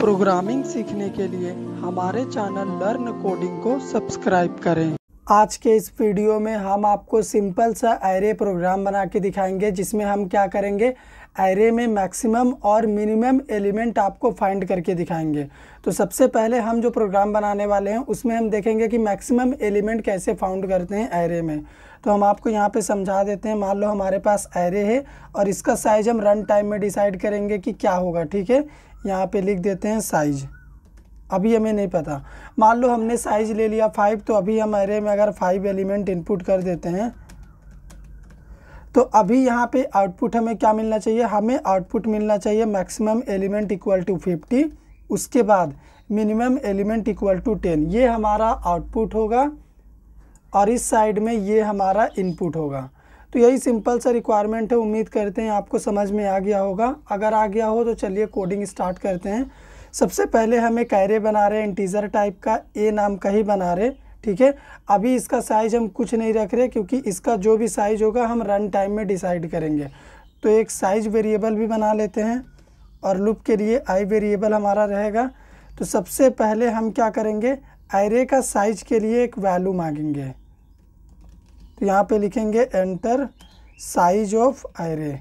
Programming सीखने के लिए हमारे चैनल लर्न कोडिंग को सब्सक्राइब करें। आज के इस वीडियो में हम आपको सिंपल सा एरे प्रोग्राम बना के दिखाएँगे, जिसमें हम क्या करेंगे? एरे में मैक्सिमम और मिनिमम एलिमेंट आपको फाइंड करके दिखाएँगे। तो सबसे पहले हम जो प्रोग्राम बनाने वाले हैं, उसमें हम देखेंगे कि मैक्सिमम एलिमेंट कैसे फाउंड करते हैं एरे में। तो हम आपको यहाँ पे समझा देते हैं, मान लो हमारे पास एरे है और इसका साइज़ हम रन टाइम में डिसाइड करेंगे कि क्या होगा, ठीक है? यहाँ पे लिख देते हैं साइज़ अभी हमें नहीं पता। मान लो हमने साइज़ ले लिया फाइव तो अभी हम एरे में अगर फाइव एलिमेंट इनपुट कर देते हैं तो अभी यहाँ पे आउटपुट हमें क्या मिलना चाहिए? हमें आउटपुट मिलना चाहिए maximum element equal to fifty उसके बाद minimum element equal to ten ये हमारा आउटपुट होगा और इस साइड में ये हमारा इनपुट होगा। तो यही सिंपल सा रिक्वायरमेंट है, उम्मीद करते हैं आपको समझ में आ गया होगा। अगर आ गया हो तो चलिए कोडिंग स्टार्ट करते हैं। सबसे पहले हम एक कैरे बना रहे हैं इंटीजर टाइप का ए नाम का ही बना रहे ठीक है? अभी इसका साइज़ हम कुछ नहीं रख रहे, क्योंकि इसका जो भी साइज़ होगा हम रन टाइम में डिसाइड करेंगे। तो एक साइज़ वेरिएबल भी बना लेते हैं, और लुप के लिए आई वेरिएबल हमारा रहेगा। तो सबसे पहले हम क्या करेंगे? एरे का साइज़ के लिए एक वैल्यू मांगेंगे। तो यहाँ पे लिखेंगे enter size of array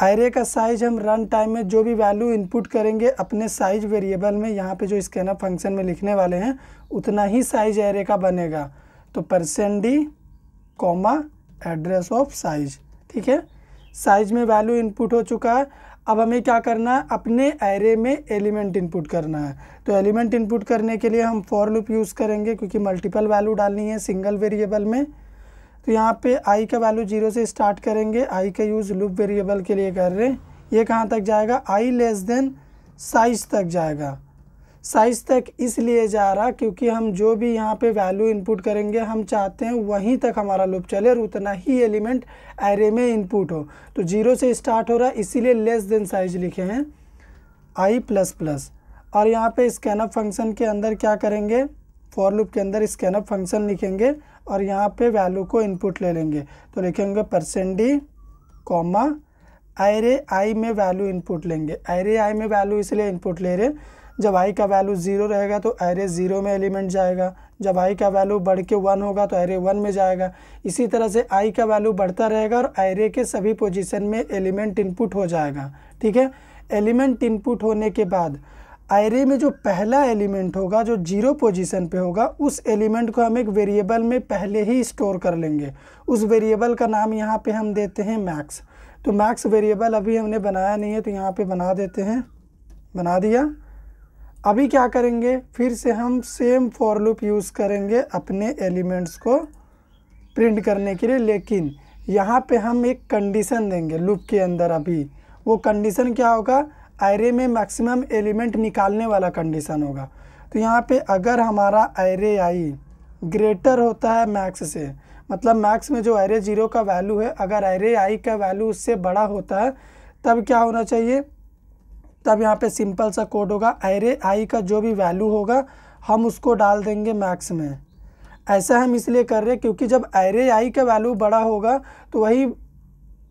array का साइज़ हम रन टाइम में जो भी वैल्यू इनपुट करेंगे, अपने साइज़ वेरिएबल में, यहाँ पे जो स्कैनर फ़ंक्शन में लिखने वाले हैं, उतना ही साइज़ एरे का बनेगा। तो percent D comma address of size ठीक है? साइज़ में वैल्यू इनपुट हो चुका है। अब हमें क्या करना है? अपने एरे में एलिमेंट इनपुट करना है। तो एलिमेंट इनपुट करने के लिए हम फॉर लूप यूज़ करेंगे क्योंकि मल्टीपल वैल्यू डालनी है सिंगल वेरिएबल में। तो यहाँ पे आई का वैल्यू ज़ीरो से स्टार्ट करेंगे। आई का यूज़ लूप वेरिएबल के लिए कर रहे हैं। ये कहाँ तक जाएगा? आई लेस देन साइज़ तक जाएगा। साइज़ तक इसलिए जा रहा क्योंकि हम जो भी यहाँ पे वैल्यू इनपुट करेंगे, हम चाहते हैं वहीं तक हमारा लूप चले और उतना ही एलिमेंट एरे में इनपुट हो। तो ज़ीरो से स्टार्ट हो रहा है, इसीलिए लेस देन साइज़ लिखे हैं। आई प्लस प्लस और यहाँ पे स्कैनअप फ़ंक्शन के अंदर क्या करेंगे? फॉर लूप के अंदर स्कैनअप फ़ंक्शन लिखेंगे और यहाँ पे वैल्यू को इनपुट ले लेंगे। तो लिखेंगे percent D comma array I में वैल्यू इनपुट लेंगे। एरे आई में वैल्यू इसलिए इनपुट ले रहे जब आई का वैल्यू ज़ीरो रहेगा तो एरे ज़ीरो में एलिमेंट जाएगा। जब आई का वैल्यू बढ़ के वन होगा तो एरे वन में जाएगा। इसी तरह से आई का वैल्यू बढ़ता रहेगा और एरे के सभी पोजीशन में एलिमेंट इनपुट हो जाएगा। ठीक है? एलिमेंट इनपुट होने के बाद एरे में जो पहला एलिमेंट होगा, जो ज़ीरो पोजीशन पे होगा, उस एलिमेंट को हम एक वेरिएबल में पहले ही स्टोर कर लेंगे। उस वेरिएबल का नाम यहाँ पे हम देते हैं मैक्स तो मैक्स वेरिएबल अभी हमने बनाया नहीं है तो यहाँ पे बना देते हैं। बना दिया। अभी क्या करेंगे? फिर से हम सेम फॉर लूप यूज़ करेंगे अपने एलिमेंट्स को प्रिंट करने के लिए। लेकिन यहाँ पे हम एक कंडीशन देंगे लूप के अंदर अभी। वो कंडीशन क्या होगा? एरे में मैक्सिमम एलिमेंट निकालने वाला कंडीशन होगा। तो यहाँ पे अगर हमारा एरे आई ग्रेटर होता है मैक्स से मतलब मैक्स में जो एरे ज़ीरो का वैल्यू है, अगर एरे आई का वैल्यू उससे बड़ा होता है, तब क्या होना चाहिए? तब यहाँ पे सिंपल सा कोड होगा एरे आई का जो भी वैल्यू होगा, हम उसको डाल देंगे मैक्स में। ऐसा हम इसलिए कर रहे हैं क्योंकि जब एरे आई का वैल्यू बड़ा होगा तो वही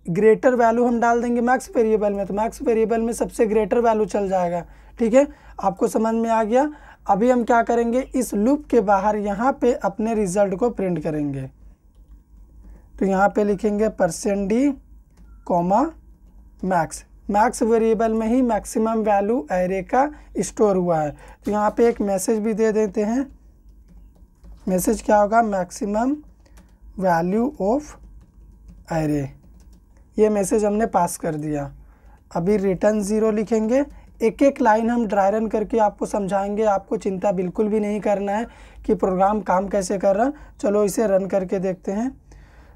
ग्रेटर वैल्यू हम डाल देंगे मैक्स वेरिएबल में तो मैक्स वेरिएबल में सबसे ग्रेटर वैल्यू चल जाएगा। ठीक है? आपको समझ में आ गया? अभी हम क्या करेंगे? इस लूप के बाहर यहाँ पे अपने रिज़ल्ट को प्रिंट करेंगे। तो यहाँ पे लिखेंगे percent d comma max max variable में ही मैक्सिमम वैल्यू एरे का स्टोर हुआ है। तो यहाँ पे एक मैसेज भी दे देते हैं। मैसेज क्या होगा? Maximum value of array. ये मैसेज हमने पास कर दिया। अभी रिटर्न ज़ीरो लिखेंगे। एक एक लाइन हम ड्राई रन करके आपको समझाएँगे। आपको चिंता बिल्कुल भी नहीं करना है कि प्रोग्राम काम कैसे कर रहा चलो इसे रन करके देखते हैं।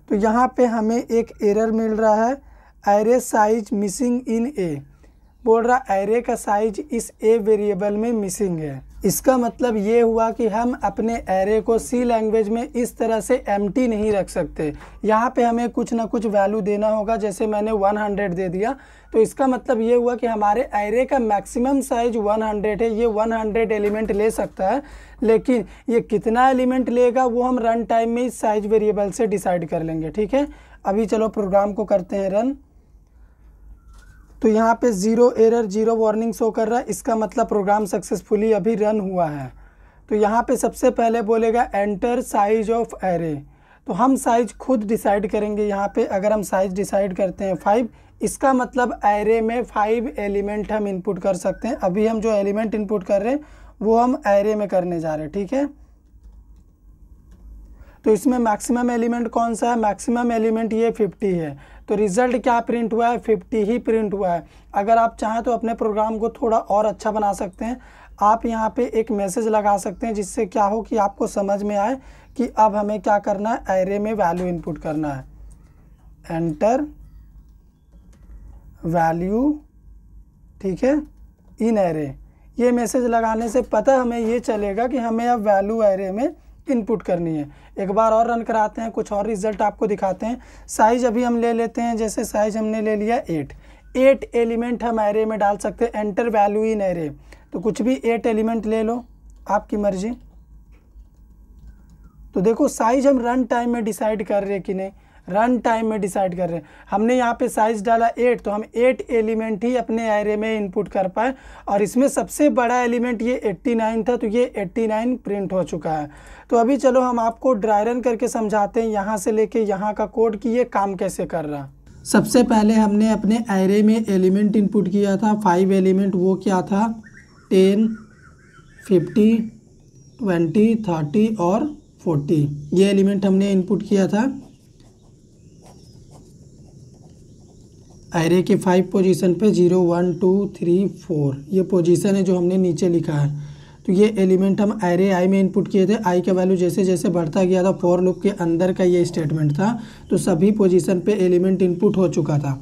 तो यहाँ पे हमें एक एरर मिल रहा है। Array size missing in a बोल रहा एरे का साइज़ इस ए वेरिएबल में मिसिंग है। इसका मतलब ये हुआ कि हम अपने एरे को सी लैंग्वेज में इस तरह से एम नहीं रख सकते। यहाँ पे हमें कुछ ना कुछ वैल्यू देना होगा, जैसे मैंने 100 दे दिया। तो इसका मतलब ये हुआ कि हमारे एरे का मैक्सिमम साइज़ 100 है, ये 100 एलिमेंट ले सकता है। लेकिन ये कितना एलिमेंट लेगा, वो हम रन टाइम में इस साइज़ वेरिएबल से डिसाइड कर लेंगे, ठीक है? अभी चलो प्रोग्राम को करते हैं रन तो यहाँ पे zero error zero warning show कर रहा है। इसका मतलब प्रोग्राम सक्सेसफुली अभी रन हुआ है। तो यहाँ पे सबसे पहले बोलेगा एंटर साइज़ ऑफ़ एरे तो हम साइज़ खुद डिसाइड करेंगे यहाँ पे, अगर हम साइज़ डिसाइड करते हैं फाइव इसका मतलब एरे में फाइव एलिमेंट हम इनपुट कर सकते हैं। अभी हम जो एलिमेंट इनपुट कर रहे हैं, वो हम एरे में करने जा रहे हैं, ठीक है? तो इसमें मैक्सिमम एलिमेंट कौन सा है? मैक्सिमम एलिमेंट ये 50 है। तो रिज़ल्ट क्या प्रिंट हुआ है? 50 ही प्रिंट हुआ है। अगर आप चाहें तो अपने प्रोग्राम को थोड़ा और अच्छा बना सकते हैं। आप यहाँ पे एक मैसेज लगा सकते हैं जिससे क्या हो कि आपको समझ में आए कि अब हमें क्या करना है? एरे में वैल्यू इनपुट करना है। एंटर वैल्यू ठीक है? इन एरे ये मैसेज लगाने से पता हमें ये चलेगा कि हमें अब वैल्यू एरे में इनपुट करनी है। एक बार और रन कराते हैं, कुछ और रिज़ल्ट आपको दिखाते हैं। साइज़ अभी हम ले लेते हैं, जैसे साइज़ हमने ले लिया एट एट एलिमेंट हम एरे में डाल सकते हैं एंटर वैल्यू इन एरे तो कुछ भी एट एलिमेंट ले लो, आपकी मर्ज़ी। तो देखो साइज़ हम रन टाइम में डिसाइड कर रहे कि नहीं। रन टाइम में डिसाइड कर रहे हैं। हमने यहाँ पे साइज़ डाला एट तो हम एट एलिमेंट ही अपने एरे में इनपुट कर पाए। और इसमें सबसे बड़ा एलिमेंट ये एट्टी नाइन था तो ये एट्टी नाइन प्रिंट हो चुका है। तो अभी चलो हम आपको ड्राई रन करके समझाते हैं, यहाँ से लेके यहाँ का कोड कि ये काम कैसे कर रहा। सबसे पहले हमने अपने एरे में एलिमेंट इनपुट किया था फाइव एलिमेंट वो क्या था? टेन फिफ्टी ट्वेंटी थर्टी और फोर्टी ये एलिमेंट हमने इनपुट किया था। एरे के फाइव पोजीशन पे zero one two three four ये पोजीशन है जो हमने नीचे लिखा है। तो ये एलिमेंट हम एरे आई में इनपुट किए थे। आई का वैल्यू जैसे जैसे बढ़ता गया था फोर लूप के अंदर का ये स्टेटमेंट था तो सभी पोजीशन पे एलिमेंट इनपुट हो चुका था।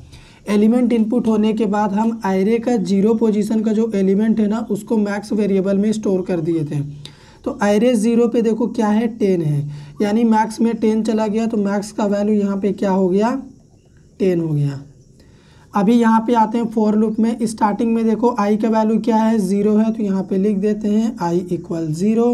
एलिमेंट इनपुट होने के बाद हम एरे का ज़ीरो पोजीशन का जो एलिमेंट है ना, उसको मैक्स वेरिएबल में स्टोर कर दिए थे। तो एरे ज़ीरो पे देखो क्या है? टेन है। यानी मैक्स में टेन चला गया तो मैक्स का वैल्यू यहाँ पे क्या हो गया? टेन हो गया। अभी यहाँ पे आते हैं फोर लूप में। स्टार्टिंग में देखो आई का वैल्यू क्या है? ज़ीरो है तो यहाँ पे लिख देते हैं आई इक्वल ज़ीरो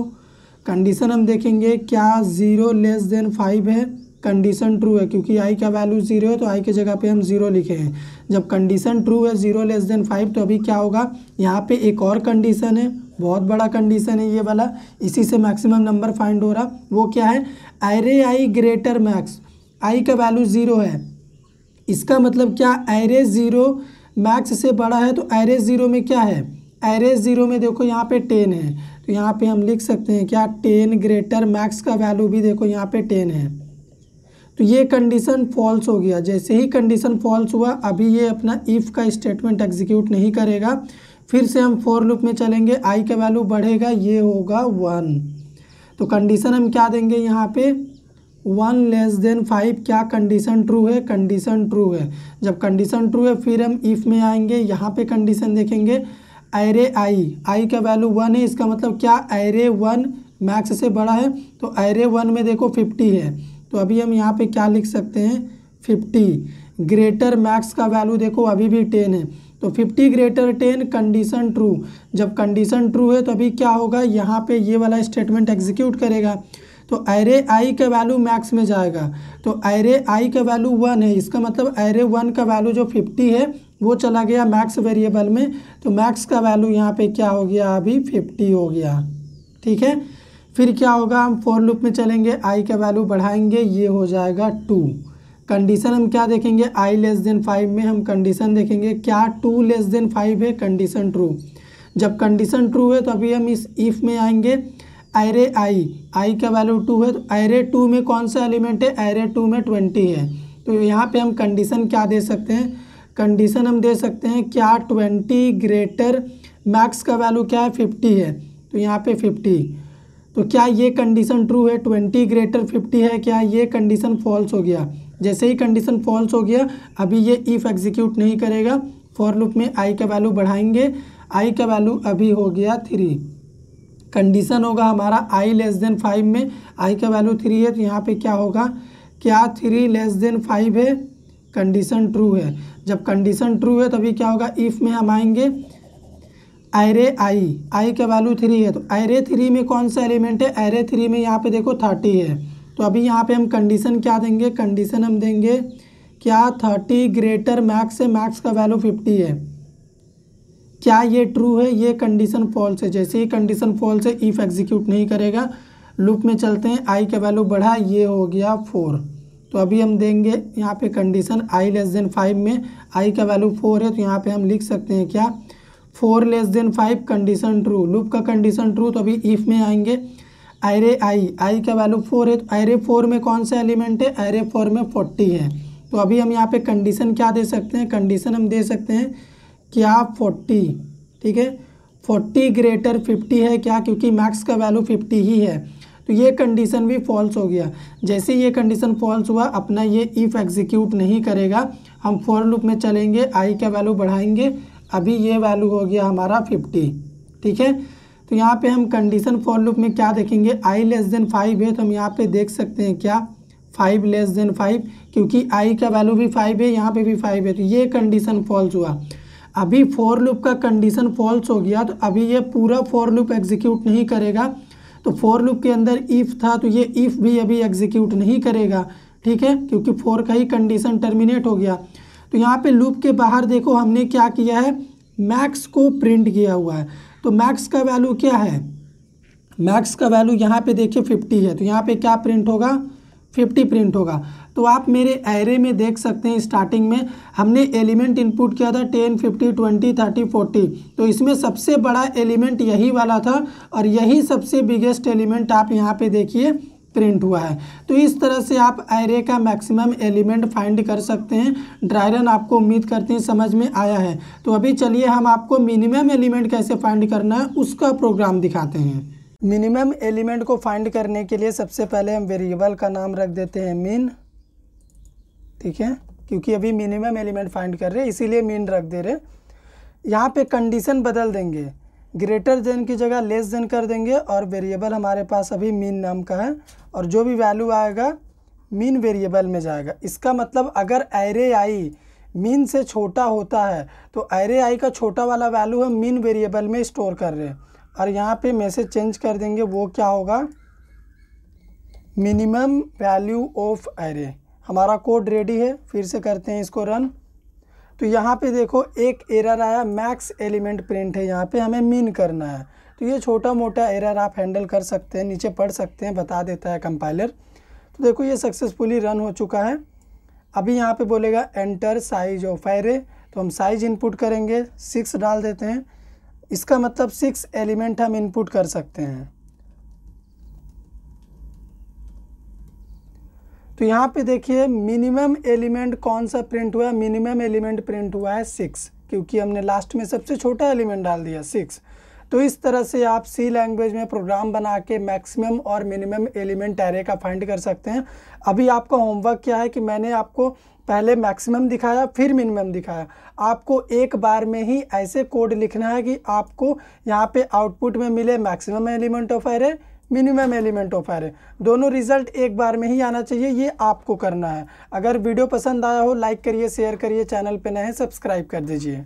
कंडीशन हम देखेंगे, क्या ज़ीरो लेस देन फाइव है? कंडीशन ट्रू है, क्योंकि आई का वैल्यू ज़ीरो है तो आई की जगह पे हम ज़ीरो लिखे हैं। जब कंडीशन ट्रू है ज़ीरो लेस देन फाइव तो अभी क्या होगा? यहाँ पे एक और कंडीशन है, बहुत बड़ा कंडीशन है ये वाला। इसी से मैक्सिमम नंबर फाइंड हो रहा। वो क्या है? Array i greater max i का वैल्यू ज़ीरो है। इसका मतलब क्या? एरे ज़ीरो मैक्स से बड़ा है तो एरे ज़ीरो में क्या है? एरे ज़ीरो में देखो यहाँ पे टेन है। तो यहाँ पे हम लिख सकते हैं क्या? टेन ग्रेटर मैक्स का वैल्यू भी देखो यहाँ पे टेन है। तो ये कंडीशन फॉल्स हो गया। जैसे ही कंडीशन फॉल्स हुआ, अभी ये अपना इफ़ का स्टेटमेंट एग्जीक्यूट नहीं करेगा। फिर से हम फोर लूप में चलेंगे। आई का वैल्यू बढ़ेगा, ये होगा वन तो कंडीशन हम क्या देंगे यहाँ पे? वन लेस देन फाइव, क्या कंडीशन ट्रू है? कंडीशन ट्रू है। जब कंडीशन ट्रू है, फिर हम इफ़ में आएँगे, यहाँ पे कंडीशन देखेंगे। एरे आई आई का वैल्यू वन है, इसका मतलब क्या? एरे वन मैक्स से बड़ा है। तो एरे वन में देखो फिफ्टी है। तो अभी हम यहाँ पे क्या लिख सकते हैं? फिफ्टी ग्रेटर मैक्स का वैल्यू देखो, अभी भी टेन है। तो fifty greater ten condition true जब कंडीशन ट्रू है तो अभी क्या होगा? यहाँ पे ये वाला स्टेटमेंट एग्जीक्यूट करेगा। तो एरे आई का वैल्यू मैक्स में जाएगा। तो एरे आई का वैल्यू वन है। इसका मतलब एरे वन का वैल्यू जो फिफ्टी है, वो चला गया मैक्स वेरिएबल में। तो मैक्स का वैल्यू यहाँ पे क्या हो गया? अभी फिफ्टी हो गया। ठीक है? फिर क्या होगा? हम फोर लूप में चलेंगे। आई का वैल्यू बढ़ाएँगे। ये हो जाएगा टू कंडीशन हम क्या देखेंगे? आई लेस देन फाइव में हम कंडीशन देखेंगे। क्या टू लेस देन फाइव है? कंडीशन ट्रू जब कंडीशन ट्रू है तो अभी हम इस इफ़ में आएँगे। एरे आई आई का वैल्यू टू है तो एरे टू में कौन सा एलिमेंट है? एरे टू में ट्वेंटी है। तो यहाँ पे हम कंडीशन क्या दे सकते हैं? कंडीशन हम दे सकते हैं, क्या ट्वेंटी ग्रेटर मैक्स का वैल्यू क्या है? फिफ्टी है। तो यहाँ पे फिफ्टी तो क्या ये कंडीशन ट्रू है? ट्वेंटी ग्रेटर फिफ्टी है क्या? ये कंडीशन फॉल्स हो गया। जैसे ही कंडीशन फॉल्स हो गया, अभी ये इफ़ एग्जीक्यूट नहीं करेगा। फॉर लुप में आई का वैल्यू बढ़ाएँगे। आई का वैल्यू अभी हो गया थ्री कंडीशन होगा हमारा आई लेस देन फाइव में आई का वैल्यू थ्री है तो यहाँ पे क्या होगा? क्या थ्री लेस देन फाइव है? कंडीशन ट्रू है। जब कंडीशन ट्रू है, तभी क्या होगा? इफ़ में हम आएँगे। एरे आई आई का वैल्यू थ्री है तो एरे थ्री में कौन सा एलिमेंट है? एरे थ्री में यहाँ पे देखो थर्टी है। तो अभी यहाँ पे हम कंडीशन क्या देंगे? कंडीशन हम देंगे, क्या थर्टी ग्रेटर मैक्स है? मैक्स का वैल्यू फिफ्टी है। क्या ये ट्रू है? ये कंडीशन फॉल्स है। जैसे ही कंडीशन फॉल्स है इफ़ एग्जीक्यूट नहीं करेगा लूप में चलते हैं आई का वैल्यू बढ़ा, ये हो गया फोर तो अभी हम देंगे यहाँ पे condition i less than five में आई का वैल्यू फोर है तो यहाँ पे हम लिख सकते हैं क्या? Four less than five condition true loop का कंडीशन ट्रू तो अभी इफ़ में आएँगे। आयरे आई आई का वैल्यू फोर है तो आयरे फोर में कौन सा एलिमेंट है? आयरे फोर में फोर्टी है। तो अभी हम यहाँ पे कंडीशन क्या दे सकते हैं? कंडीशन हम दे सकते हैं क्या फोर्टी? ठीक है? फोर्टी ग्रेटर फिफ्टी है क्या? क्योंकि मैक्स का वैल्यू फिफ्टी ही है। तो ये कंडीशन भी फॉल्स हो गया। जैसे ये कंडीशन फॉल्स हुआ, अपना ये इफ़ एग्जीक्यूट नहीं करेगा। हम फॉर लूप में चलेंगे आई का वैल्यू बढ़ाएँगे। अभी ये वैल्यू हो गया हमारा फिफ्टी ठीक है? तो यहाँ पे हम कंडीशन फॉर लूप में क्या देखेंगे? आई लेस देन फाइव है तो हम यहाँ पे देख सकते हैं क्या? फाइव लेस देन फाइव क्योंकि आई का वैल्यू भी फाइव है, यहाँ पे भी फाइव है। तो ये कंडीशन फॉल्स हुआ। अभी फॉर लूप का कंडीशन फॉल्स हो गया तो अभी ये पूरा फॉर लूप एग्जीक्यूट नहीं करेगा। तो फॉर लूप के अंदर इफ़ था तो ये इफ़ भी अभी एग्जीक्यूट नहीं करेगा, ठीक है? क्योंकि फॉर का ही कंडीशन टर्मिनेट हो गया। तो यहाँ पे लूप के बाहर देखो, हमने क्या किया है? मैक्स को प्रिंट किया हुआ है। तो मैक्स का वैल्यू क्या है? मैक्स का वैल्यू यहाँ पे देखिए फिफ्टी है। तो यहाँ पे क्या प्रिंट होगा? फिफ्टी प्रिंट होगा। तो आप मेरे एरे में देख सकते हैं स्टार्टिंग में, हमने एलिमेंट इनपुट किया था ten fifty twenty thirty forty तो इसमें सबसे बड़ा एलिमेंट यही वाला था और यही सबसे बिगेस्ट एलिमेंट आप यहाँ पे देखिए प्रिंट हुआ है। तो इस तरह से आप एरे का मैक्सिमम एलिमेंट फाइंड कर सकते हैं। ड्रायरन आपको उम्मीद करते हैं, समझ में आया है। तो अभी चलिए हम आपको मिनिमम एलिमेंट कैसे फाइंड करना है, उसका प्रोग्राम दिखाते हैं। मिनिमम एलिमेंट को फाइंड करने के लिए सबसे पहले हम वेरिएबल का नाम रख देते हैं मीन ठीक है? क्योंकि अभी मिनिमम एलिमेंट फाइंड कर रहे हैं, इसीलिए मीन रख दे रहे यहाँ पे कंडीशन बदल देंगे। ग्रेटर देन की जगह लेस देन कर देंगे और वेरिएबल हमारे पास अभी मीन नाम का है और जो भी वैल्यू आएगा मीन वेरिएबल में जाएगा। इसका मतलब अगर एरे आई मीन से छोटा होता है तो एरे आई का छोटा वाला वैल्यू हम मीन वेरिएबल में स्टोर कर रहे हैं। और यहाँ पे मैसेज चेंज कर देंगे, वो क्या होगा? मिनिमम वैल्यू ऑफ़ एरे हमारा कोड रेडी है, फिर से करते हैं इसको रन तो यहाँ पे देखो, एक एरर आया मैक्स एलिमेंट प्रिंट है, यहाँ पे हमें मीन करना है. तो ये छोटा मोटा एरर आप हैंडल कर सकते हैं, नीचे पढ़ सकते हैं, बता देता है कंपाइलर तो देखो, ये सक्सेसफुली रन हो चुका है. अभी यहाँ पे बोलेगा एंटर साइज़ ऑफ़ एरे तो हम साइज़ इनपुट करेंगे सिक्स डाल देते हैं. इसका मतलब सिक्स एलिमेंट हम इनपुट कर सकते हैं. तो यहाँ पे देखिए मिनिमम एलिमेंट कौन सा प्रिंट हुआ? है मिनिमम एलिमेंट प्रिंट हुआ है सिक्स क्योंकि हमने लास्ट में सबसे छोटा एलिमेंट डाल दिया सिक्स तो इस तरह से आप सी लैंग्वेज में प्रोग्राम बना के मैक्सिमम और मिनिमम एलिमेंट एरे का फाइंड कर सकते हैं। अभी आपका होमवर्क क्या है कि मैंने आपको पहले मैक्सिमम दिखाया, फिर मिनिमम दिखाया। आपको एक बार में ही ऐसे कोड लिखना है कि आपको यहाँ पे आउटपुट में मिले maximum element of array minimum element of array दोनों रिज़ल्ट एक बार में ही आना चाहिए, ये आपको करना है। अगर वीडियो पसंद आया हो, लाइक करिए, शेयर करिए, चैनल पर नए सब्सक्राइब कर दीजिए।